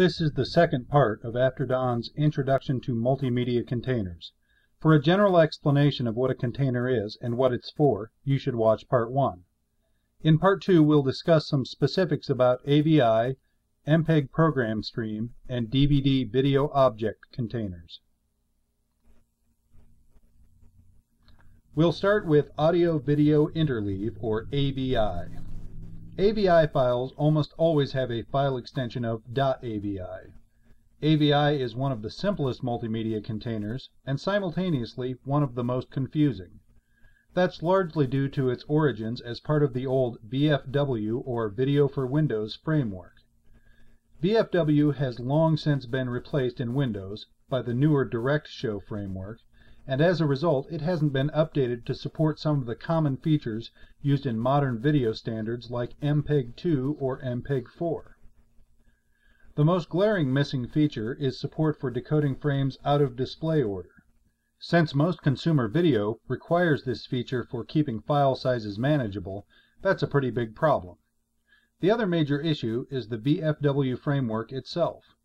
This is the second part of AfterDawn's Introduction to Multimedia Containers. For a general explanation of what a container is and what it's for, you should watch Part 1. In Part 2 we'll discuss some specifics about AVI, MPEG program stream, and DVD video object containers. We'll start with Audio Video Interleave, or AVI. AVI files almost always have a file extension of .avi. AVI is one of the simplest multimedia containers, and simultaneously one of the most confusing. That's largely due to its origins as part of the old VFW, or Video for Windows, framework. VFW has long since been replaced in Windows by the newer DirectShow framework, and as a result it hasn't been updated to support some of the common features used in modern video standards like MPEG-2 or MPEG-4. The most glaring missing feature is support for decoding frames out of display order. Since most consumer video requires this feature for keeping file sizes manageable, that's a pretty big problem. The other major issue is the VFW framework itself.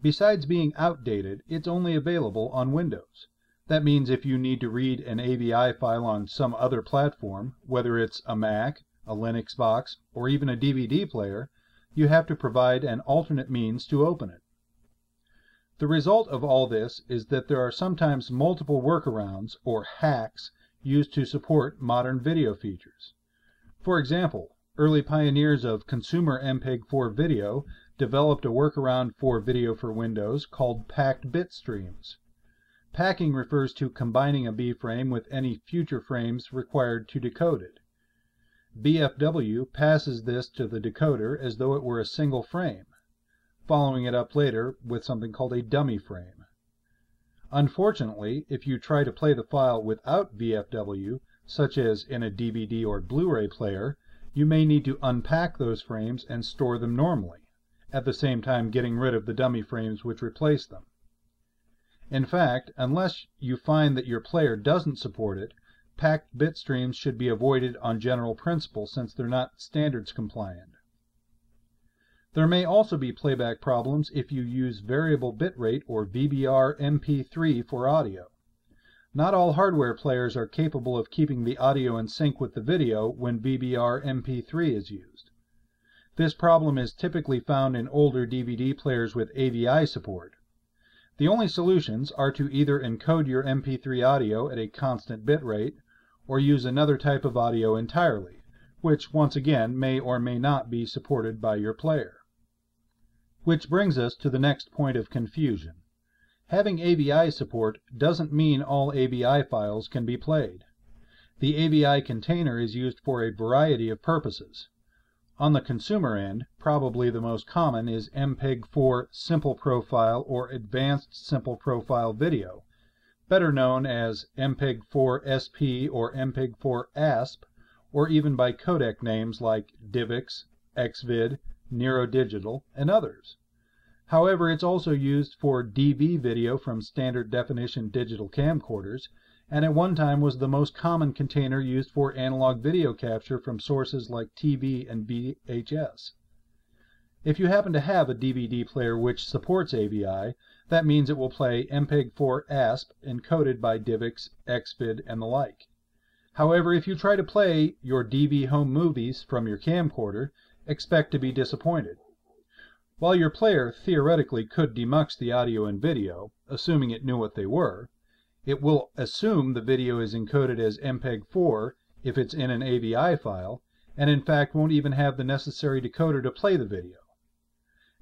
Besides being outdated, it's only available on Windows. That means if you need to read an AVI file on some other platform, whether it's a Mac, a Linux box, or even a DVD player, you have to provide an alternate means to open it. The result of all this is that there are sometimes multiple workarounds, or hacks, used to support modern video features. For example, early pioneers of consumer MPEG-4 video developed a workaround for Video for Windows called packed bit streams. Packing refers to combining a B frame with any future frames required to decode it. VFW passes this to the decoder as though it were a single frame, following it up later with something called a dummy frame. Unfortunately, if you try to play the file without VFW, such as in a DVD or Blu-ray player, you may need to unpack those frames and store them normally, at the same time getting rid of the dummy frames which replace them. In fact, unless you find that your player doesn't support it, packed bit streams should be avoided on general principle since they're not standards compliant. There may also be playback problems if you use variable bitrate or VBR MP3 for audio. Not all hardware players are capable of keeping the audio in sync with the video when VBR MP3 is used. This problem is typically found in older DVD players with AVI support. The only solutions are to either encode your MP3 audio at a constant bit rate, or use another type of audio entirely, which once again may or may not be supported by your player. Which brings us to the next point of confusion. Having AVI support doesn't mean all AVI files can be played. The AVI container is used for a variety of purposes. On the consumer end, probably the most common is MPEG-4 Simple Profile or Advanced Simple Profile Video, better known as MPEG-4 SP or MPEG-4 ASP, or even by codec names like DivX, XVID, Nero Digital, and others. However, it's also used for DV video from standard definition digital camcorders, and at one time was the most common container used for analog video capture from sources like TV and VHS. If you happen to have a DVD player which supports AVI, that means it will play MPEG-4 ASP encoded by DivX, XVID, and the like. However, if you try to play your DV home movies from your camcorder, expect to be disappointed. While your player theoretically could demux the audio and video, assuming it knew what they were, it will assume the video is encoded as MPEG-4 if it's in an AVI file, and in fact won't even have the necessary decoder to play the video.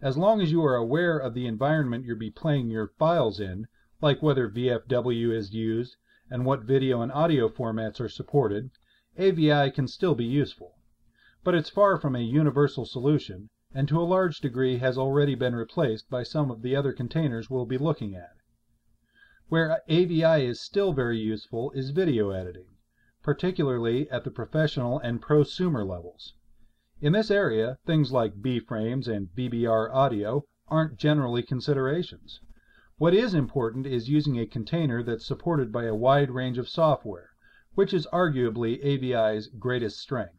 As long as you are aware of the environment you'll be playing your files in, like whether VFW is used and what video and audio formats are supported, AVI can still be useful. But it's far from a universal solution, and to a large degree has already been replaced by some of the other containers we'll be looking at. Where AVI is still very useful is video editing, particularly at the professional and prosumer levels. In this area, things like B-frames and VBR audio aren't generally considerations. What is important is using a container that's supported by a wide range of software, which is arguably AVI's greatest strength.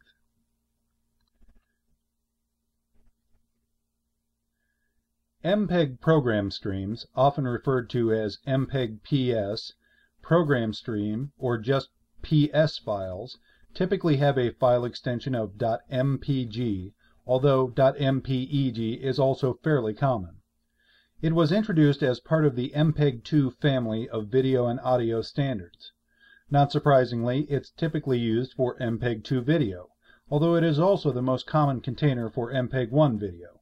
MPEG program streams, often referred to as MPEG PS, program stream, or just PS files, typically have a file extension of .mpg, although .mpeg is also fairly common. It was introduced as part of the MPEG-2 family of video and audio standards. Not surprisingly, it's typically used for MPEG-2 video, although it is also the most common container for MPEG-1 video.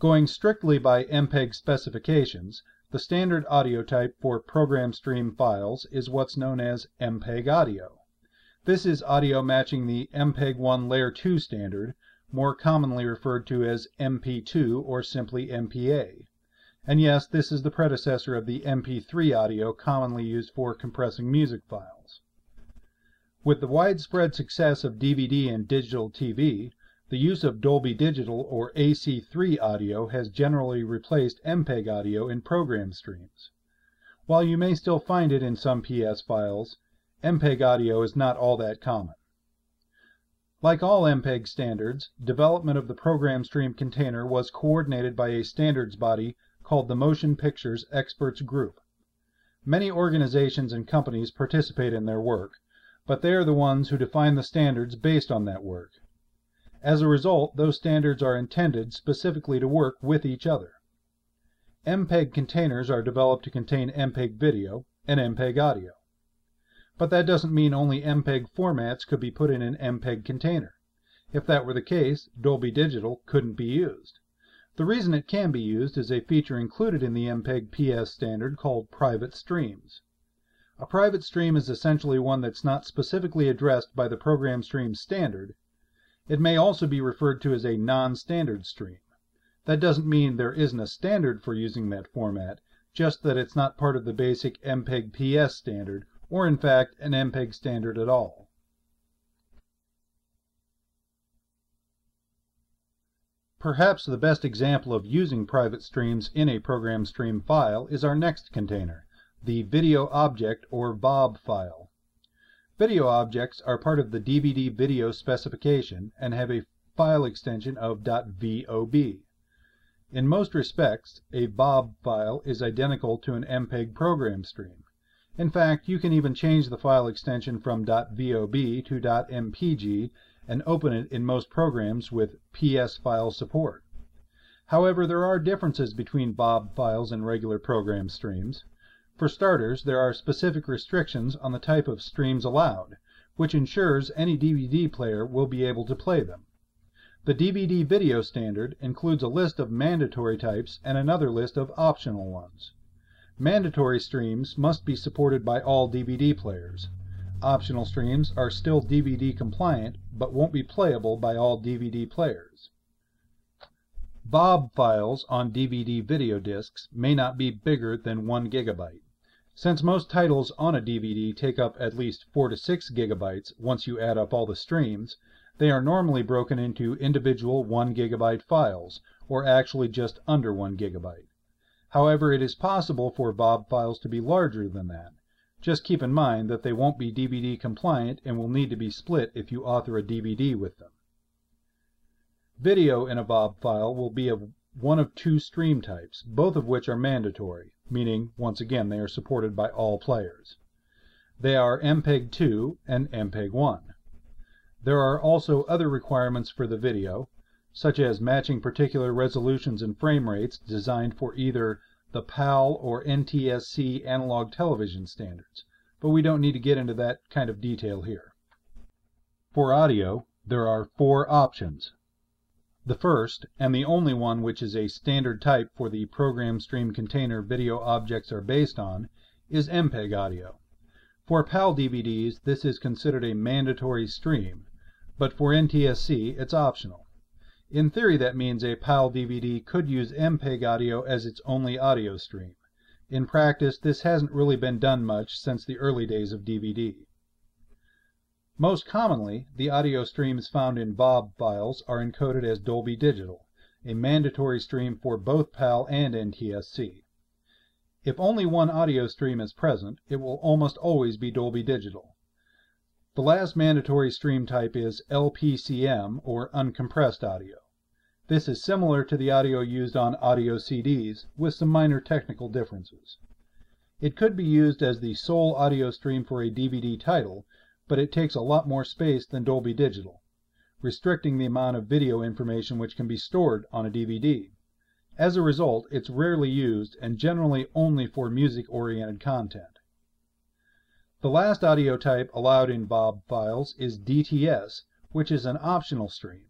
Going strictly by MPEG specifications, the standard audio type for program stream files is what's known as MPEG audio. This is audio matching the MPEG-1 Layer 2 standard, more commonly referred to as MP2 or simply MPA. And yes, this is the predecessor of the MP3 audio commonly used for compressing music files. With the widespread success of DVD and digital TV, the use of Dolby Digital or AC3 audio has generally replaced MPEG audio in program streams. While you may still find it in some PS files, MPEG audio is not all that common. Like all MPEG standards, development of the program stream container was coordinated by a standards body called the Motion Pictures Experts Group. Many organizations and companies participate in their work, but they are the ones who define the standards based on that work. As a result, those standards are intended specifically to work with each other. MPEG containers are developed to contain MPEG video and MPEG audio. But that doesn't mean only MPEG formats could be put in an MPEG container. If that were the case, Dolby Digital couldn't be used. The reason it can be used is a feature included in the MPEG PS standard called private streams. A private stream is essentially one that's not specifically addressed by the program stream standard, it may also be referred to as a non-standard stream. That doesn't mean there isn't a standard for using that format, just that it's not part of the basic MPEG PS standard, or in fact an MPEG standard at all. Perhaps the best example of using private streams in a program stream file is our next container, the video object or VOB file. Video objects are part of the DVD video specification and have a file extension of .vob. In most respects, a VOB file is identical to an MPEG program stream. In fact, you can even change the file extension from .vob to .mpg and open it in most programs with PS file support. However, there are differences between VOB files and regular program streams. For starters, there are specific restrictions on the type of streams allowed, which ensures any DVD player will be able to play them. The DVD video standard includes a list of mandatory types and another list of optional ones. Mandatory streams must be supported by all DVD players. Optional streams are still DVD compliant, but won't be playable by all DVD players. VOB files on DVD video discs may not be bigger than 1 gigabyte. Since most titles on a DVD take up at least 4 to 6 gigabytes once you add up all the streams, they are normally broken into individual 1 gigabyte files, or actually just under 1 gigabyte. However, it is possible for VOB files to be larger than that. Just keep in mind that they won't be DVD compliant and will need to be split if you author a DVD with them. Video in a VOB file will be of one of two stream types, both of which are mandatory meaning, once again, they are supported by all players. They are MPEG-2 and MPEG-1. There are also other requirements for the video, such as matching particular resolutions and frame rates designed for either the PAL or NTSC analog television standards, but we don't need to get into that kind of detail here. For audio, there are four options. The first, and the only one which is a standard type for the program stream container video objects are based on, is MPEG audio. For PAL DVDs this is considered a mandatory stream, but for NTSC it's optional. In theory that means a PAL DVD could use MPEG audio as its only audio stream. In practice this hasn't really been done much since the early days of DVD. Most commonly, the audio streams found in VOB files are encoded as Dolby Digital, a mandatory stream for both PAL and NTSC. If only one audio stream is present, it will almost always be Dolby Digital. The last mandatory stream type is LPCM, or uncompressed audio. This is similar to the audio used on audio CDs, with some minor technical differences. It could be used as the sole audio stream for a DVD title, but it takes a lot more space than Dolby Digital, restricting the amount of video information which can be stored on a DVD. As a result, it's rarely used and generally only for music-oriented content. The last audio type allowed in VOB files is DTS, which is an optional stream.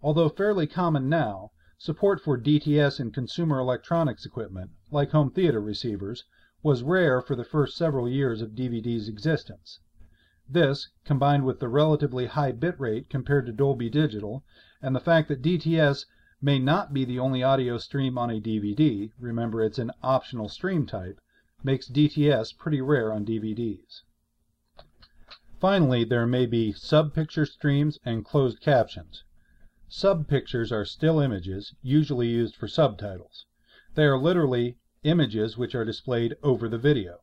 Although fairly common now, support for DTS in consumer electronics equipment, like home theater receivers, was rare for the first several years of DVD's existence. This, combined with the relatively high bit rate compared to Dolby Digital, and the fact that DTS may not be the only audio stream on a DVD, remember it's an optional stream type, makes DTS pretty rare on DVDs. Finally, there may be sub-picture streams and closed captions. Sub-pictures are still images, usually used for subtitles. They are literally images which are displayed over the video.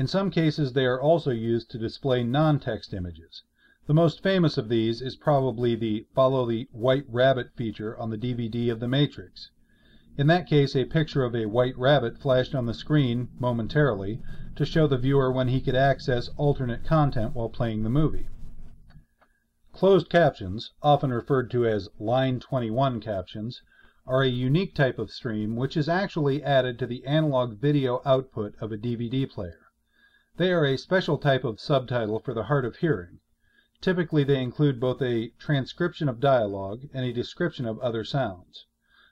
In some cases they are also used to display non-text images. The most famous of these is probably the Follow the White Rabbit feature on the DVD of The Matrix. In that case a picture of a white rabbit flashed on the screen momentarily to show the viewer when he could access alternate content while playing the movie. Closed captions, often referred to as line 21 captions, are a unique type of stream which is actually added to the analog video output of a DVD player. They are a special type of subtitle for the hard of hearing. Typically they include both a transcription of dialogue and a description of other sounds.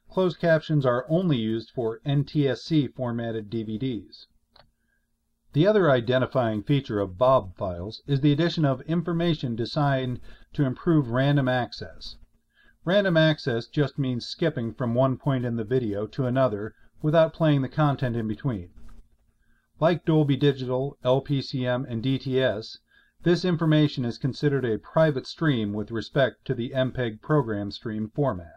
Closed captions are only used for NTSC formatted DVDs. The other identifying feature of VOB files is the addition of information designed to improve random access. Random access just means skipping from one point in the video to another without playing the content in between. Like Dolby Digital, LPCM, and DTS, this information is considered a private stream with respect to the MPEG program stream format.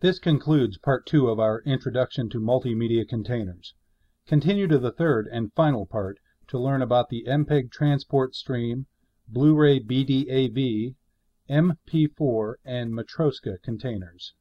This concludes part two of our introduction to multimedia containers. Continue to the third and final part to learn about the MPEG transport stream, Blu-ray BDAV, MP4, and Matroska containers.